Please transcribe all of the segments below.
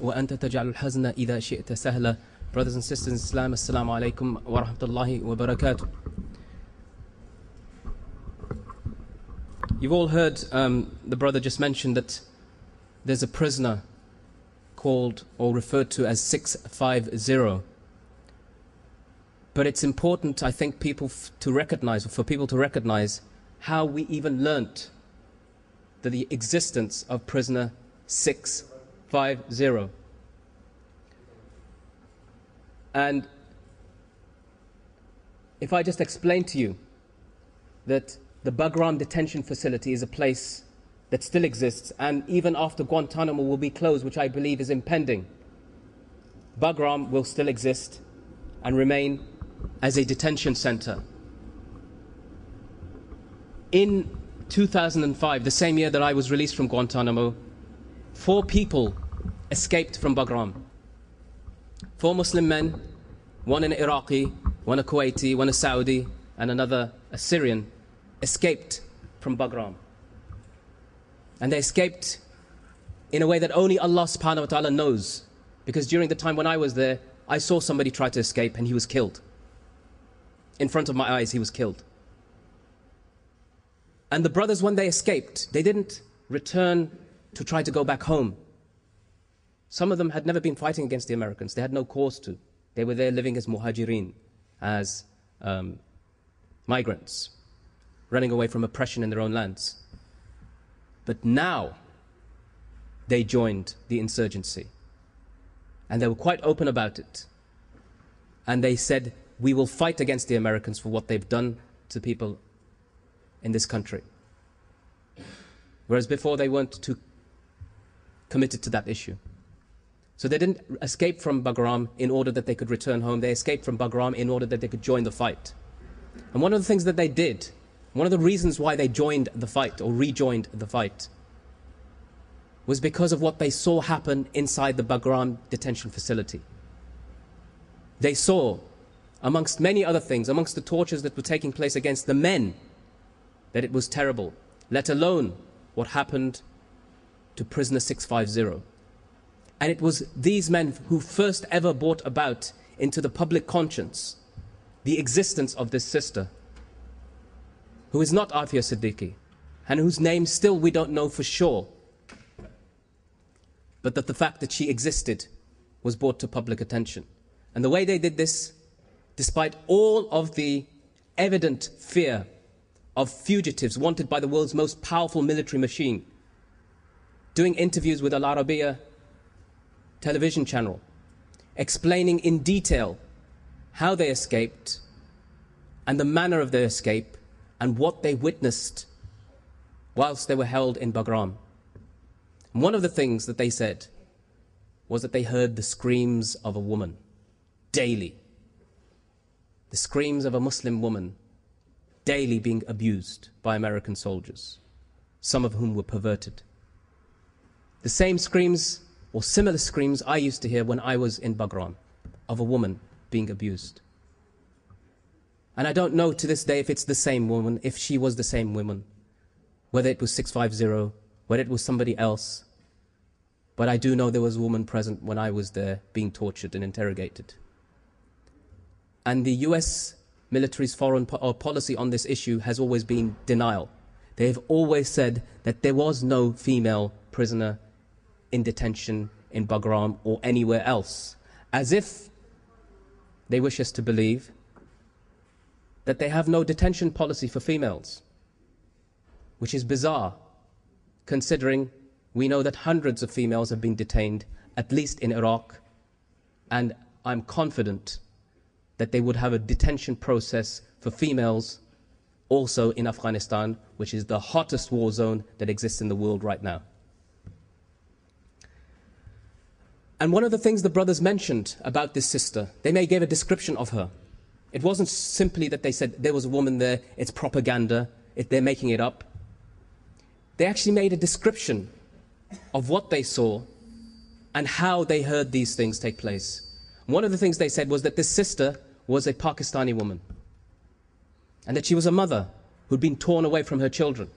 وأنت تجعل الحزن إذا شئت سهلا Brothers and sisters in Islam, Assalamu alaikum wa rahmatullahi wa barakatuh. You've all heard um, the brother just mentioned that there's a prisoner called or referred to as 650. But it's important, I think, people f- to recognize, or for people to recognize, how we even learnt the, the existence of prisoner 650. And if I just explain to you that the Bagram detention facility is a place that still exists, and even after Guantanamo will be closed, which I believe is impending, Bagram will still exist and remain as a detention center. In 2005, the same year that I was released from Guantanamo, four people escaped from Bagram. Four Muslim men, one an Iraqi, one a Kuwaiti, one a Saudi, and another a Syrian, escaped from Bagram. And they escaped in a way that only Allah subhanahu wa ta'ala knows. Because during the time when I was there, I saw somebody try to escape and he was killed. In front of my eyes, he was killed. And the brothers, when they escaped, they didn't return to try to go back home. Some of them had never been fighting against the Americans. They had no cause to. They were there living as muhajirin, as um, migrants, running away from oppression in their own lands. But now they joined the insurgency. And they were quite open about it. And they said, We will fight against the Americans for what they've done to people in this country. Whereas before they weren't too committed to that issue. So they didn't escape from Bagram in order that they could return home. They escaped from Bagram in order that they could join the fight. And one of the things that they did, one of the reasons why they joined the fight or rejoined the fight, was because of what they saw happen inside the Bagram detention facility. They saw, amongst many other things, amongst the tortures that were taking place against the men, that it was terrible, let alone what happened to prisoner 650. And it was these men who first ever brought about into the public conscience the existence of this sister, who is not Aafia Siddiqui, and whose name still we don't know for sure, but that the fact that she existed was brought to public attention. And the way they did this, despite all of the evident fear of fugitives wanted by the world's most powerful military machine, doing interviews with Al Arabiya television channel, explaining in detail how they escaped and the manner of their escape and what they witnessed whilst they were held in Bagram. And one of the things that they said was that they heard the screams of a woman daily. The screams of a Muslim woman daily being abused by American soldiers, some of whom were perverted. The same screams or similar screams I used to hear when I was in Bagram of a woman being abused. And I don't know to this day if it's the same woman, if she was the same woman, whether it was 650, whether it was somebody else. But I do know there was a woman present when I was there being tortured and interrogated. And the US military's foreign po- uh, policy on this issue has always been denial. They have always said that there was no female prisoner in detention in Bagram or anywhere else, as if they wish us to believe that they have no detention policy for females, which is bizarre, considering we know that hundreds of females have been detained, at least in Iraq, and I'm confident that they would have a detention process for females also in Afghanistan, which is the hottest war zone that exists in the world right now. And one of the things the brothers mentioned about this sister, they may a description of her. It wasn't simply that they said there was a woman there, it's propaganda, it, they're making it up. They actually made a description of what they saw and how they heard these things take place. One of the things they said was that this sister was a Pakistani woman and that she was a mother who'd been torn away from her children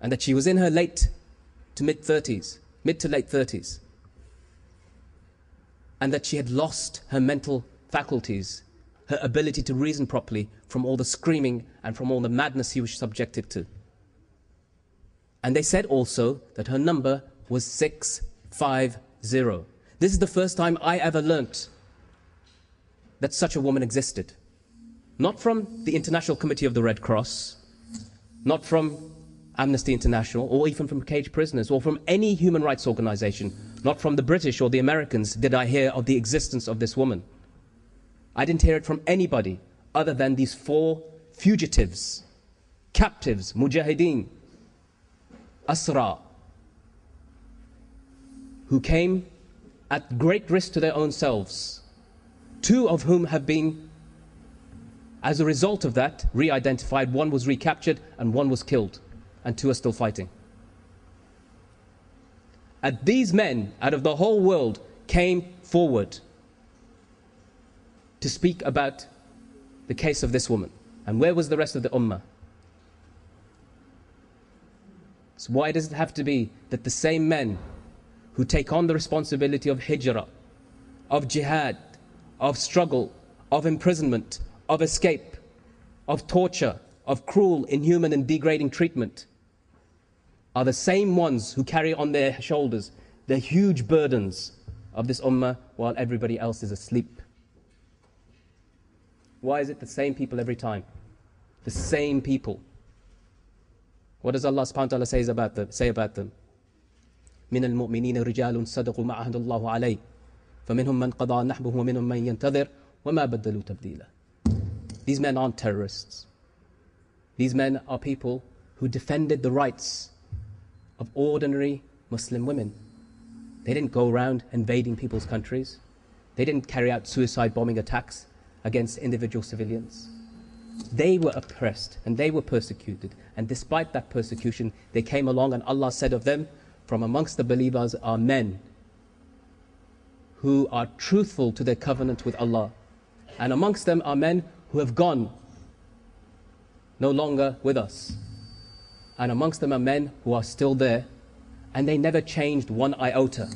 and that she was in her late to mid 30s mid to late 30s, and that she had lost her mental faculties, her ability to reason properly from all the screaming and from all the madness he was subjected to. And they said also that her number was 650. This is the first time I ever learnt that such a woman existed. Not from the International Committee of the Red Cross, not from Amnesty International, or even from Cageprisoners, or from any human rights organization, not from the British or the Americans, did I hear of the existence of this woman. I didn't hear it from anybody other than these four fugitives, captives, mujahideen, asra, who came at great risk to their own selves, two of whom have been, as a result of that, re identified. One was recaptured and one was killed, and two are still fighting. And these men, out of the whole world, came forward to speak about the case of this woman. And where was the rest of the ummah? So why does it have to be that the same men who take on the responsibility of hijrah, of jihad, of struggle, of imprisonment, of escape, of torture, of cruel, inhuman, and degrading treatment, are the same ones who carry on their shoulders the huge burdens of this ummah while everybody else is asleep. Why is it the same people every time? The same people. What does Allah subhanahu wa ta'ala say about them? Say about them? من المؤمنين رجال صدقوا ما عهد الله عليه فمنهم من قضى نحبه ومنهم من ينتظر وما بدلوا تبديلا These men aren't terrorists. These men are people who defended the rights of ordinary Muslim women. They didn't go around invading people's countries. They didn't carry out suicide bombing attacks against individual civilians. They were oppressed and they were persecuted. And despite that persecution, they came along and Allah said of them, from amongst the believers are men who are truthful to their covenant with Allah. And amongst them are men who have gone no longer with us. And amongst them are men who are still there and they never changed one iota.